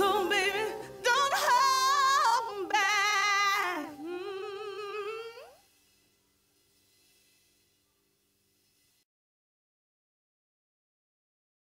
So baby.